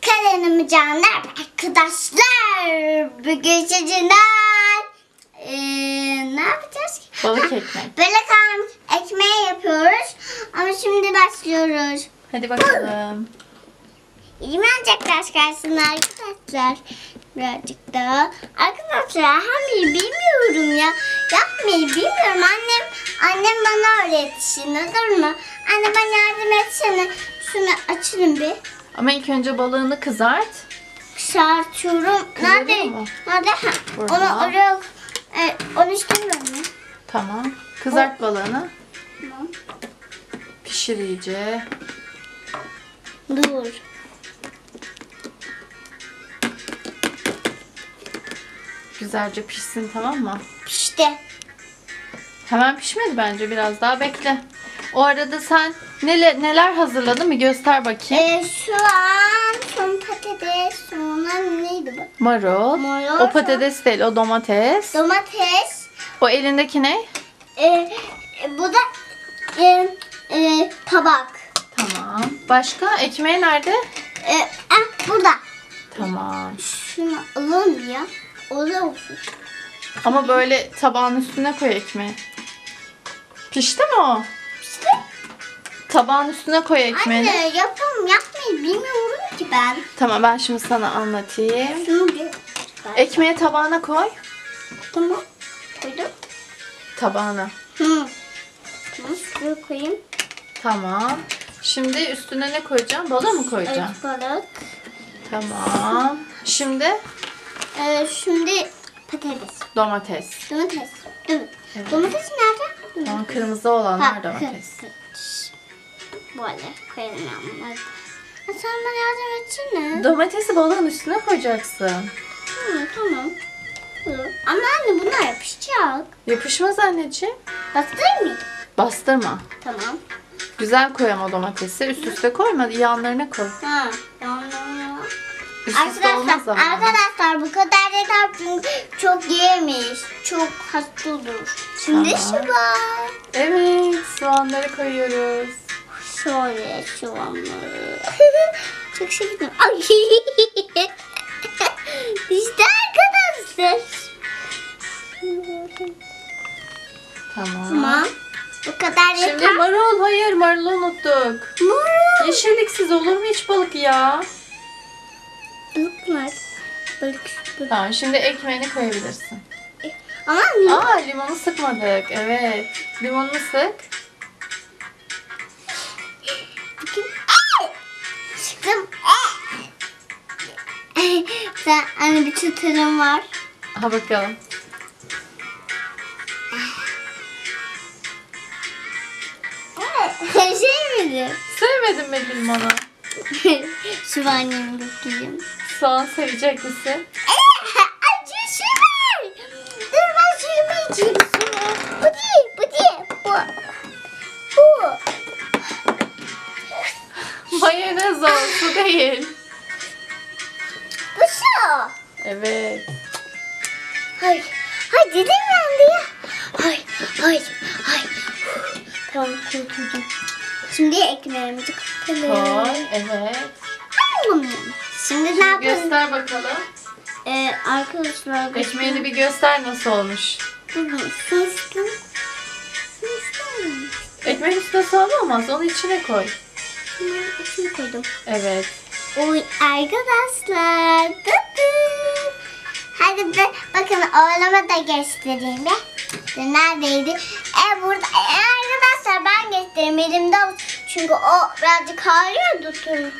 Kalenim canlar arkadaşlar. Bugün çocuğlar ee, ne yapacağız? Balık ekmek. Balık ekmeği yapıyoruz. Ama şimdi başlıyoruz. Hadi bakalım. İlmi alacaklar karşısına arkadaşlar. Birazcık daha. Arkadaşlar hamleyi bilmiyorum ya. Yapmayı bilmiyorum. Annem annem bana öğretsin olur mu? Anne bana yardım etsene. Şunu açayım bir. Ama ilk önce balığını kızart. Kızartıyorum. Kızarıyor Nerede? mu? Nerede? Ha, Burada. Onu oraya e, onu istemiyorum. ya. Tamam. Kızart balığını. Tamam. Pişir iyice. Dur. Güzelce pişsin tamam mı? Pişti. Hemen pişmedi bence biraz daha bekle. O arada sen neler, neler hazırladın mı göster bakayım. E, şu an son patates, sonra neydi bu? Marul. Marul. O patates değil o domates. Domates. O elindeki ne? E, e, bu da e, e, tabak. Tamam. Başka? Ekmeği nerede? E, ah, burada. Tamam. Şunu alalım ya. Olur olsun. Ama böyle tabağın üstüne koy ekmeği. Pişti mi o? Tabağın üstüne koy ekmeğini. anne yapım yapmayı bilmiyorum ki ben. Tamam ben şimdi sana anlatayım. Şunu bir Ekmeği tabağına koy. Tamam. Koydum. Tabağına. Hı. Tamam şuraya koyayım. Tamam. Şimdi üstüne ne koyacağım? Balığı mı koyacağım? Evet balık. Tamam. Şimdi Ee, şimdi patates. domates. Domates. Dur. Evet. Domates nerede? Tamam kırmızı olanlar domates. kırmızı. Böyle koyalım yağmurları. Sen bana yardım etsene. Domatesi balığın üstüne koyacaksın. Hı, tamam. Hı. Ama anne bunlar yapışacak. Yapışmaz anneciğim. Bastırır mıyım? Bastırma. Tamam. Güzel koy ama domatesi. Üst üste koyma. Yanlarına koy. Ha. Tamam. Üst üste olmaz Arkadaşlar, ama. arkadaşlar bu kadar yeter çünkü çok yemiş. Çok hasta olur. Şimdi Tamam. şu var. Evet. Soğanları koyuyoruz. Şöyle soğanları. çok sevdim. Ay. işte arkadaşlar. Tamam. Tamam. Bu kadar Şimdi yeter. marul. Hayır marulu unuttuk. Marul. Yeşilliksiz olur mu hiç balık ya? Balık var. Balık. balık. Tamam şimdi ekmeğini koyabilirsin. Ama ne? Aa limonu sıkmadık. Evet. Limonunu sık. Sen anne bir çıtırım var. Ha bakalım. şey miydi? Sevmedin mi limonu? Şu annemi bakayım. Soğan sevecek misin? Acı su var. Dur ben suyumu içeyim. Bu değil, bu değil. Bu. Bu. Mayonez o, su değil. Evet. Hay. Hay dedim ben de ya. Hay. Hay. Hay. Tamam kurtuldum. Şimdi ekmeğimizi kapatalım. Koy. Evet. Tamam. Şimdi ne yapalım? Göster bakalım. Ee, arkadaşlar. Ekmeğini bir göster nasıl olmuş. Sustum. Ekmeğin üstüne soğan olmaz. Onu içine koy. Şunu içine koydum. Evet. Oy arkadaşlar. Hadi de bakın oğlama da göstereyim be. Neredeydi? E burada. E, arkadaşlar ben göstereyim. Elimde çünkü o birazcık ağrıyor tutun.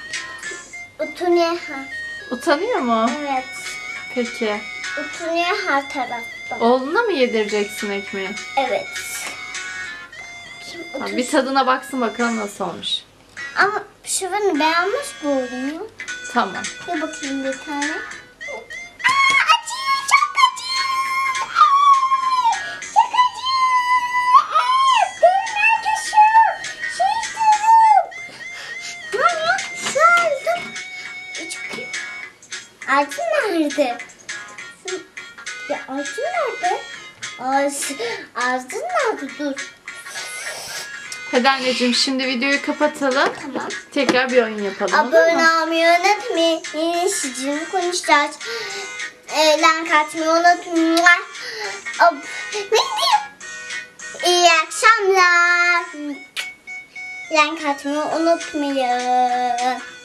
Utunuyor ha. Utanıyor mu? Evet. Peki. Utunuyor her taraftan. Oğluna mı yedireceksin ekmeği? Evet. Kim Tamam, bir tadına baksın bakalım nasıl olmuş. Ama şu beni beğenmiş bu oyunu. Tamam. Bir bakayım bir tane. Aa, acıyor, çok acıyor. Aa, Çok acıyor. Aa, benim nerede şu? Şu istiyorum. Ya, şu aldım. Çok. Acı nerede? Ya acı nerede? Ağzı, ağzın nerede? Dur. Hadi anneciğim şimdi videoyu kapatalım. Tamam. Tekrar bir oyun yapalım. Abone olmayı unutmayın. Yeni sizin konuşacağız. Ee, like atmayı unutmayın. Ab ne diyeyim? İyi akşamlar. Like atmayı unutmayın.